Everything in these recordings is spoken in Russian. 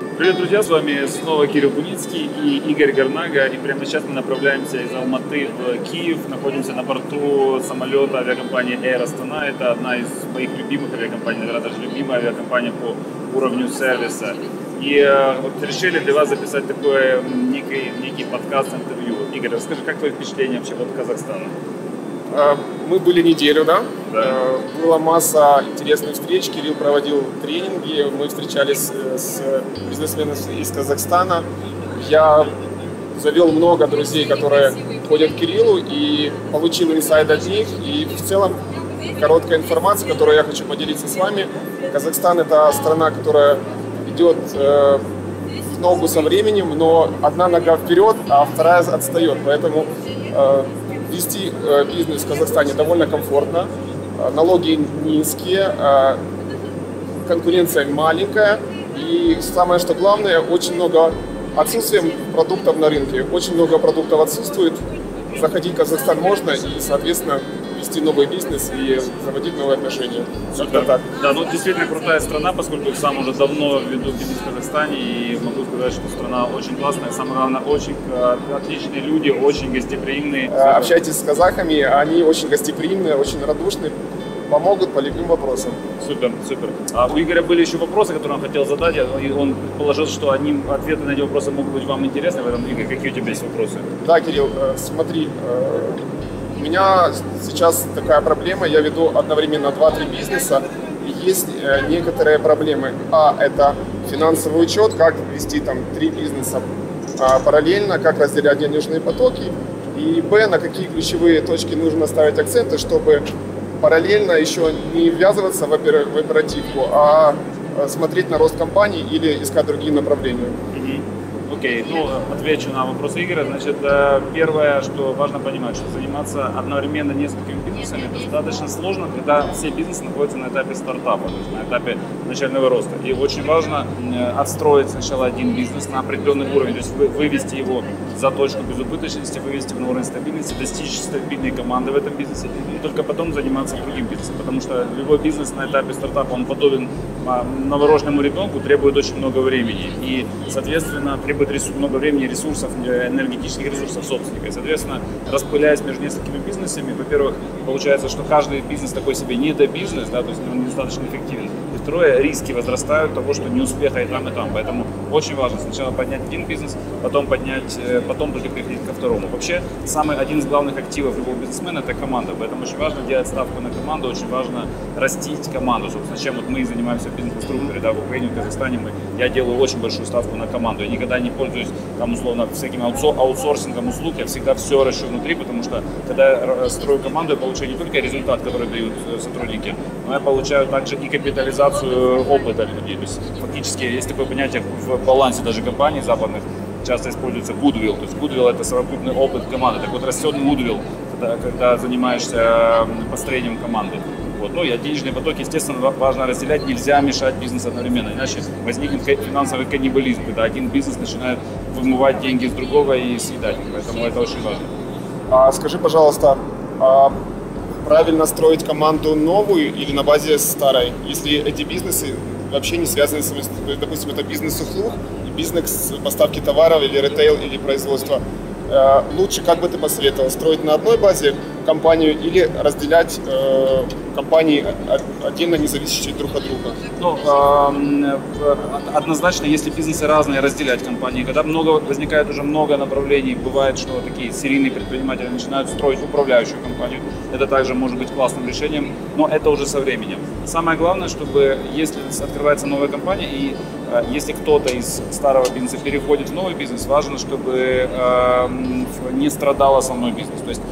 Привет, друзья! С вами снова Кирилл Буницкий и Игорь Горнага. И прямо сейчас мы направляемся из Алматы в Киев. Находимся на борту самолета авиакомпании Air Astana. Это одна из моих любимых авиакомпаний, наверное, даже любимая авиакомпания по уровню сервиса. И э, вот решили для вас записать такой некий, некий подкаст, интервью. Игорь, расскажи, как твои впечатления вообще от Казахстана? Мы были неделю, да? Да. А, Была масса интересных встреч. Кирилл проводил тренинги. Мы встречались э, с бизнесменами из Казахстана. Я завел много друзей, которые ходят к Кириллу и получил инсайд от них. И в целом короткая информация, которую я хочу поделиться с вами. Казахстан это страна, которая идет э, в ногу со временем, но одна нога вперед, а вторая отстает. Поэтому э, вести э, бизнес в Казахстане довольно комфортно, э, налоги низкие, э, конкуренция маленькая. И самое что главное, очень много отсутствия продуктов на рынке, очень много продуктов отсутствует, заходить в Казахстан можно и, соответственно, вести новый бизнес и заводить новые отношения. Супер. Так. Да, ну действительно крутая страна, поскольку сам уже давно веду бизнес в Казахстане и могу сказать, что страна очень классная. Самое главное, очень э, отличные люди, очень гостеприимные. Э, общайтесь с казахами, они очень гостеприимные, очень радушные, помогут по любым вопросам. Супер, супер. А у Игоря были еще вопросы, которые он хотел задать, и он предположил, что они, ответы на эти вопросы могут быть вам интересны. Поэтому, Игорь, какие у тебя есть вопросы? Да, Кирилл, э, смотри, у меня сейчас такая проблема, я веду одновременно 2-3 бизнеса, есть некоторые проблемы. А, это финансовый учет, как вести там три бизнеса а, параллельно, как разделять денежные потоки, и Б, на какие ключевые точки нужно ставить акценты, чтобы параллельно еще не ввязываться в оперативку, а смотреть на рост компании или искать другие направления. Окей, ну, отвечу на вопрос Игоря. Значит, э, первое, что важно понимать, что заниматься одновременно несколькими бизнесами достаточно сложно, когда все бизнесы находятся на этапе стартапа, то есть на этапе начального роста. И очень важно э, отстроить сначала один бизнес на определенный уровень, то есть вывести его за точку безубыточности, вывести в на уровень стабильности, достичь стабильной команды в этом бизнесе, и только потом заниматься другим бизнесом, потому что любой бизнес на этапе стартапа, он подобен а, новорожденному ребенку, требует очень много времени, и, соответственно, требует много времени, ресурсов, э, энергетических ресурсов собственника. Соответственно, распыляясь между несколькими бизнесами, во-первых, получается, что каждый бизнес такой себе не до бизнес, да, то есть он недостаточно эффективен. Второе, риски возрастают того, что не успеха и там, и там. Поэтому очень важно сначала поднять один бизнес, потом поднять, э, потом только перейти ко второму. Вообще, самый один из главных активов любого бизнесмена – это команда. Поэтому очень важно делать ставку на команду, очень важно растить команду. Собственно, чем вот мы занимаемся в бизнес-структуре, да, в Украине, в Казахстане, мы, я делаю очень большую ставку на команду. Я никогда не пользуюсь, там, условно, всяким аутсорсингом услуг, я всегда все расчу внутри, потому что, когда я строю команду, я получаю не только результат, который дают э, сотрудники, но я получаю также и капитализацию опыта людей. То есть, фактически, есть такое понятие в балансе даже компаний западных, часто используется goodwill. То есть goodwill это совокупный опыт команды. Так вот растет goodwill, когда, когда занимаешься построением команды. Вот. Ну и денежные потоки, естественно, важно разделять, нельзя мешать бизнесу одновременно, иначе возникнет финансовый каннибализм, когда один бизнес начинает вымывать деньги из другого и съедать поэтому это очень важно. А, скажи, пожалуйста, а правильно строить команду новую или на базе старой, если эти бизнесы вообще не связаны с, допустим, это бизнес-услуг, бизнес поставки товаров или ритейл или производства. Э, лучше, как бы ты посоветовал, строить на одной базе компанию или разделять э, компании отдельно не зависящие друг от друга? Ну, э, однозначно, если бизнесы разные, разделять компании. Когда много, возникает уже много направлений, бывает, что такие серийные предприниматели начинают строить управляющую компанию. Это также может быть классным решением, но это уже со временем. Самое главное, чтобы если открывается новая компания и э, если кто-то из старого бизнеса переходит в новый бизнес, важно, чтобы э, не страдал основной бизнес. То есть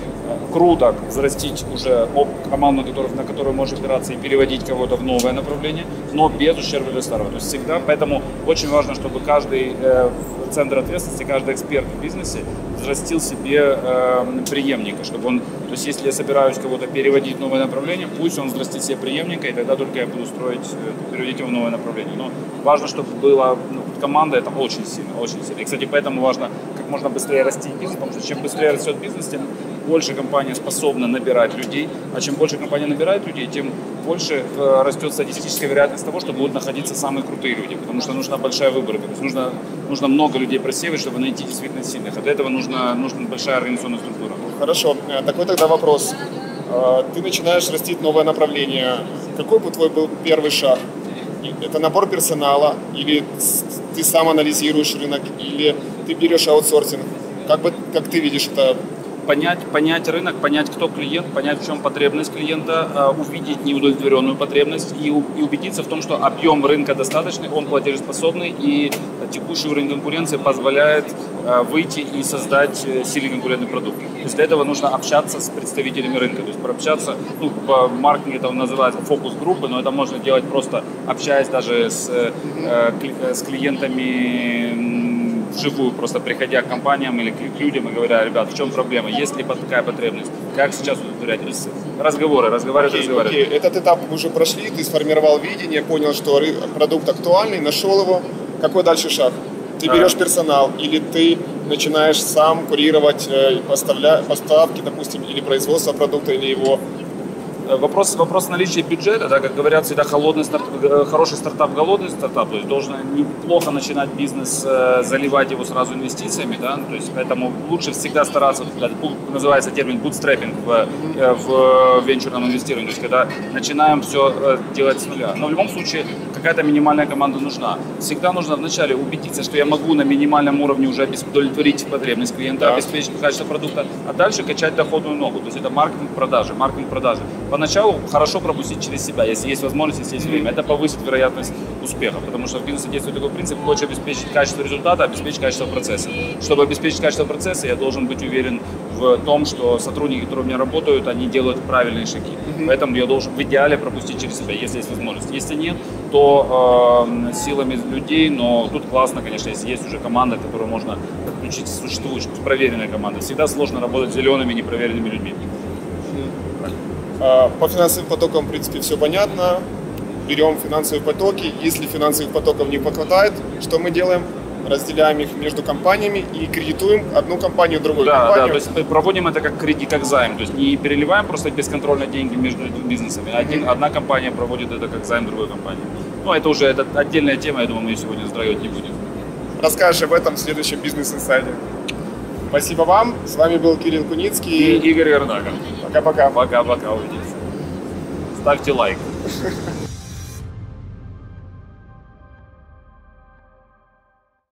круто взрастить уже команду, на которую может опираться и переводить кого-то в новое направление, но без ущерба для старого. То есть всегда, поэтому очень важно, чтобы каждый э, центр ответственности, каждый эксперт в бизнесе взрастил себе э, преемника, чтобы он, то есть если я собираюсь кого-то переводить в новое направление, пусть он взрастит себе преемника, и тогда только я буду строить, э, переводить его в новое направление. Но важно, чтобы была ну, команда, это очень сильно, очень сильно. И, кстати, поэтому важно как можно быстрее расти бизнес, потому что чем быстрее растет бизнес, тем больше компания способна набирать людей, а чем больше компания набирает людей, тем больше э, растет статистическая вероятность того, что будут находиться самые крутые люди, потому что нужна большая выборка, то есть нужно, нужно много людей просеивать, чтобы найти действительно сильных, а для этого нужна, нужна большая организационная структура. Хорошо, э, такой тогда вопрос. Э, ты начинаешь растить новое направление. Какой бы твой был первый шаг? Это набор персонала, или ты сам анализируешь рынок, или ты берешь аутсорсинг? Как, бы, как ты видишь это понять, понять рынок, понять, кто клиент, понять, в чем потребность клиента, а, увидеть неудовлетворенную потребность и, и убедиться в том, что объем рынка достаточный, он платежеспособный и текущий уровень конкуренции позволяет а, выйти и создать э, сильный конкурентный продукт. То есть для этого нужно общаться с представителями рынка, то есть прообщаться, ну, по маркетингу это называется фокус-группы, но это можно делать просто общаясь даже с, э, э с клиентами вживую, просто приходя к компаниям или к людям и говоря, ребят, в чем проблема, есть ли такая потребность, как сейчас удовлетворять разговоры, разговаривать, okay, разговаривать. Okay. Этот этап мы уже прошли, ты сформировал видение, понял, что продукт актуальный, нашел его. Какой дальше шаг? Ты берешь персонал или ты начинаешь сам курировать э, поставля, поставки, допустим, или производство продукта, или его вопрос, вопрос наличия бюджета, да, как говорят всегда, холодный старт, э, хороший стартап, голодный стартап, то есть должен неплохо начинать бизнес, э, заливать его сразу инвестициями, да, то есть поэтому лучше всегда стараться, называется термин bootstrapping в, в венчурном инвестировании, то есть когда начинаем все делать с нуля. Но в любом случае какая-то минимальная команда нужна. Всегда нужно вначале убедиться, что я могу на минимальном уровне уже удовлетворить потребность клиента, да. обеспечить качество продукта, а дальше качать доходную ногу. То есть это маркетинг продажи, маркетинг продажи поначалу хорошо пропустить через себя, если есть возможность, если есть время. Это повысит вероятность успеха, потому что в бизнесе действует такой принцип, хочешь обеспечить качество результата, обеспечить качество процесса. Чтобы обеспечить качество процесса, я должен быть уверен в том, что сотрудники, которые у меня работают, они делают правильные шаги. Поэтому я должен в идеале пропустить через себя, если есть возможность. Если нет, то э, силами людей, но тут классно, конечно, если есть уже команда, которую можно подключить к существующей, проверенная команда. Всегда сложно работать с зелеными, непроверенными людьми. А, по финансовым потокам, в принципе, все понятно. Берем финансовые потоки. Если финансовых потоков не хватает, что мы делаем? разделяем их между компаниями и кредитуем одну компанию другой да, компанию. Да, то есть проводим это как кредит, как займ. То есть не переливаем просто бесконтрольно деньги между бизнесами. Один, одна компания проводит это как займ другой компании. Ну, это уже это отдельная тема, я думаю, мы ее сегодня затрагивать не будем. Расскажешь об этом в следующем бизнес-инсайде. Спасибо вам. С вами был Кирилл Куницкий и Игорь Ернаков. Пока-пока. Пока-пока. Увидимся. Ставьте лайк.